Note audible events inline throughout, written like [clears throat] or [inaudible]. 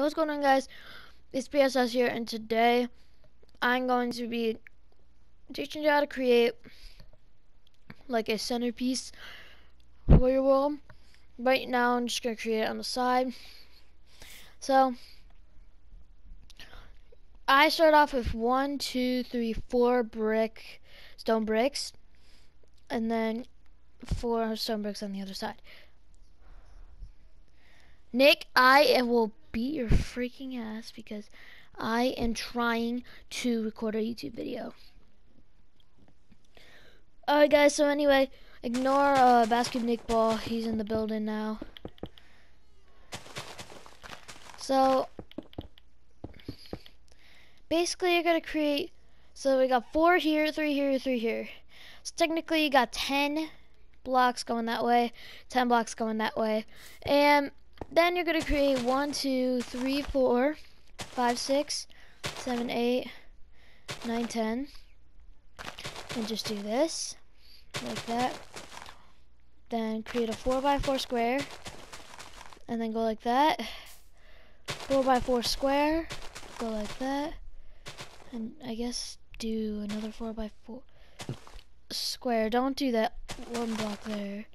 Hey, what's going on, guys? It's BSS here, and today I'm going to be teaching you how to create like a centerpiece for your wall. Right now, I'm just going to create it on the side. So, I start off with one, two, three, four brick, stone bricks, and then four stone bricks on the other side. Nick, I will beat your freaking ass because I am trying to record a YouTube video. Alright guys, so anyway, ignore uh, Basket Nick Ball. He's in the building now. So, basically you're going to create, so we got four here, three here, three here. So technically you got 10 blocks going that way, 10 blocks going that way. And then you're to create one, two, three, four, five, six, seven, eight, nine, ten, and just do this like that. Then create a four by four square, and then go like that. Four by four square, go like that, and I guess do another four by four square. Don't do that one block there.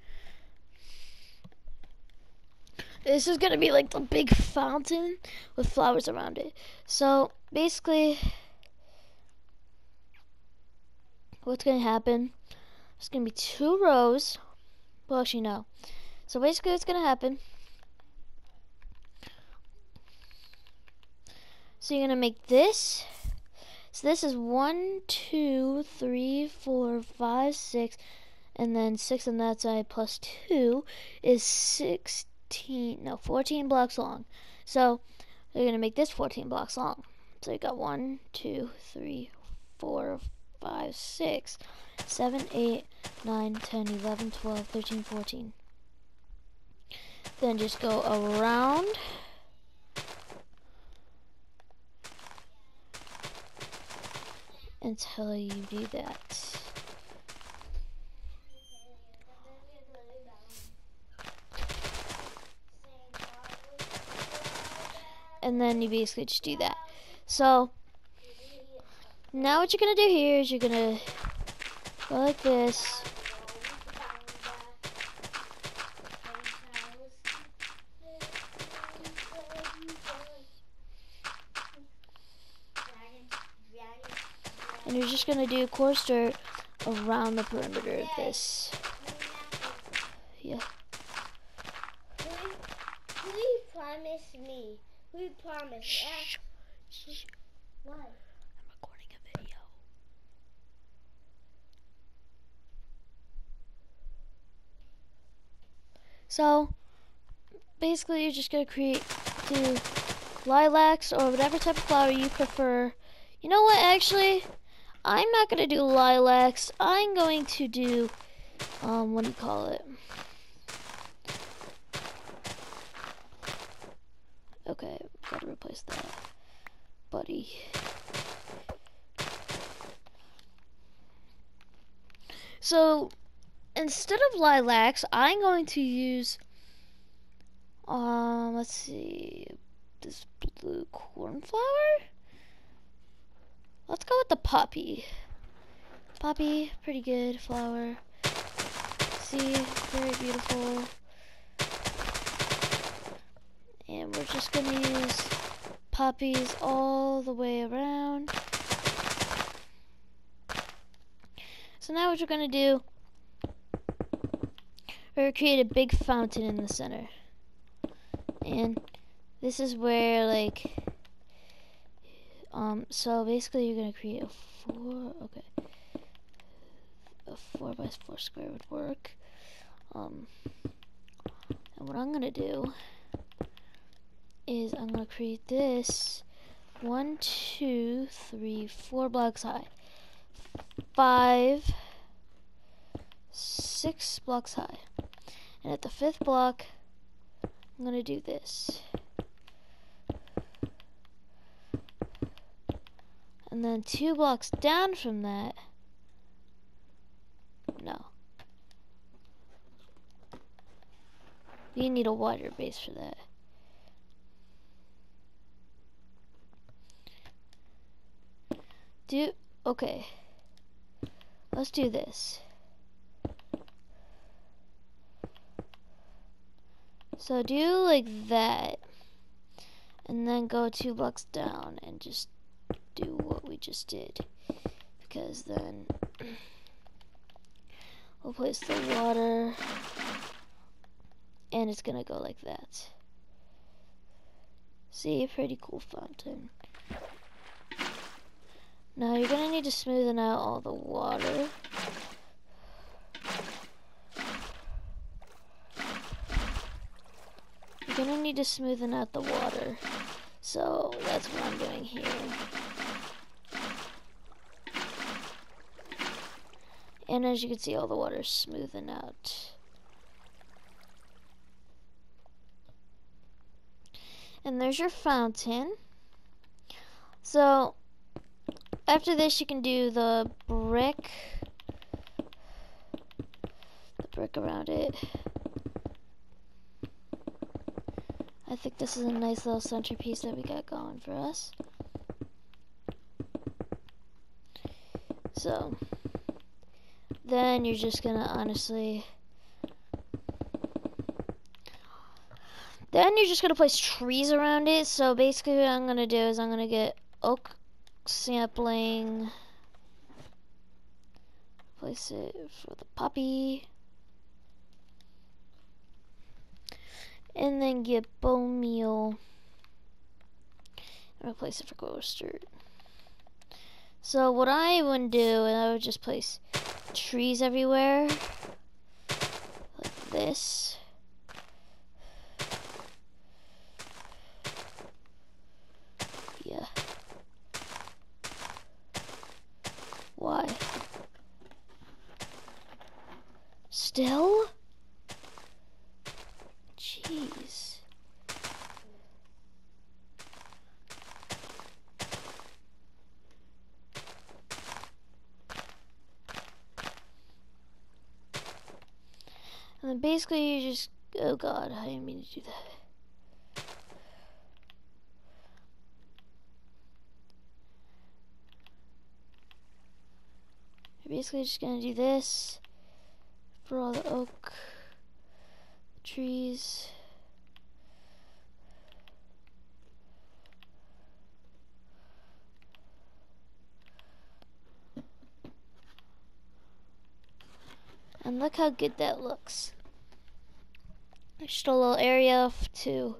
This is gonna be like the big fountain with flowers around it. So basically, what's gonna happen? There's gonna be two rows. Well, actually, no. So basically, what's gonna happen? So you're gonna make this. So this is one, two, three, four, five, six, and then six on that side plus two is six 14, no, 14 blocks long. So they're going to make this 14 blocks long. So you got 1, 2, 3, 4, 5, 6, 7, 8, 9, 10, 11, 12, 13, 14. Then just go around. Until you do that. And then you basically just do that. So now what you're gonna do here is you're gonna go like this. And you're just gonna do coarse dirt around the perimeter of this. Yeah. We promise. Shh. Shh. What? I'm recording a video. So, basically you're just going to create do lilacs or whatever type of flower you prefer. You know what, actually, I'm not going to do lilacs. I'm going to do, um, what do you call it? Okay, gotta replace that. Buddy. So, instead of lilacs, I'm going to use, um, let's see, this blue cornflower? Let's go with the poppy. Poppy, pretty good flower. See, very beautiful. And we're just going to use poppies all the way around. So now what we're going to do, we're going to create a big fountain in the center. And this is where, like, um, so basically you're going to create a four, okay, a four by four square would work. Um, and what I'm going to do is I'm going to create this one, two, three, four blocks high. Five, six blocks high. And at the fifth block, I'm going to do this. And then two blocks down from that, no. We need a wider base for that. Do okay. Let's do this. So do like that. And then go two blocks down and just do what we just did. Because then [clears throat] we'll place the water and it's gonna go like that. See, pretty cool fountain. Now you're gonna need to smoothen out all the water. You're gonna need to smoothen out the water. So that's what I'm doing here. And as you can see, all the water is smoothing out. And there's your fountain. So after this, you can do the brick, the brick around it. I think this is a nice little centerpiece that we got going for us. So, then you're just gonna honestly, then you're just gonna place trees around it. So basically what I'm gonna do is I'm gonna get oak sapling, place it for the poppy. and then get bone meal and replace it for dirt. So what I would do is I would just place trees everywhere like this. Yeah. Why? Still? Jeez. And then basically you just, oh god, I didn't mean to do that. Basically just gonna do this for all the oak trees. And look how good that looks. Just a little area to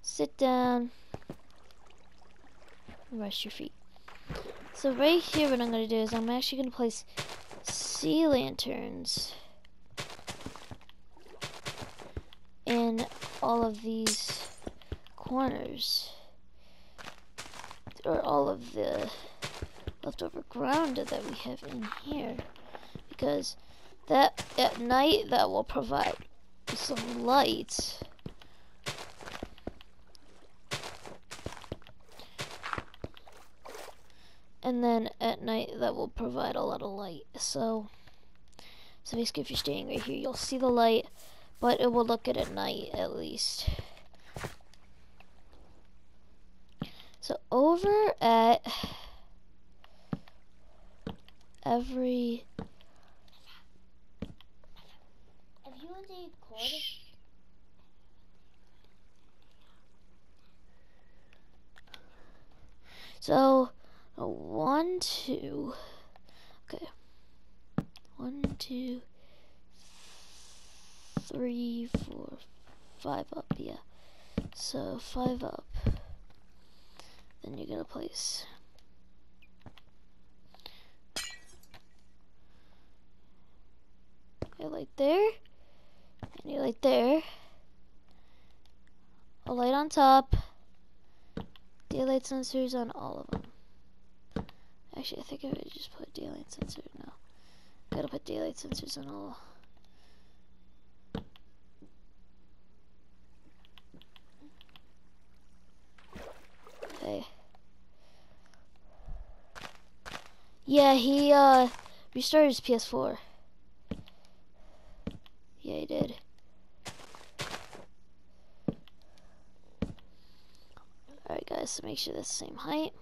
sit down, rest your feet. So right here what I'm going to do is I'm actually going to place sea lanterns in all of these corners or all of the leftover ground that we have in here because that at night that will provide some light and then at night that will provide a lot of light. So so basically if you're staying right here you'll see the light but it will look good at night at least. So over at every If you want to So, one, two, okay. One, two, three, four, five up, yeah. So, five up. Then you're gonna place. A light there, and a light there. A light on top. Daylight sensors on. Actually, I think I would just put daylight sensor. No, gotta put daylight sensors on all. Okay. Yeah, he uh restarted his PS4. Yeah, he did. Alright, guys. to make sure that's the same height.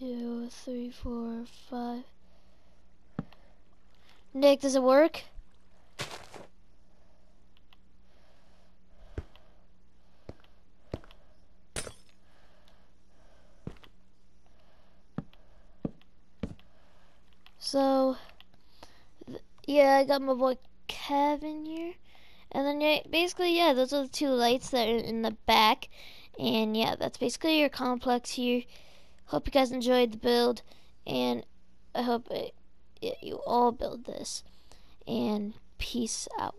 Two, three, four, five. Nick, does it work? So, yeah, I got my boy Kevin here. And then, yeah, basically, yeah, those are the two lights that are in the back. And, yeah, that's basically your complex here. Hope you guys enjoyed the build. And I hope it, it, you all build this. And peace out.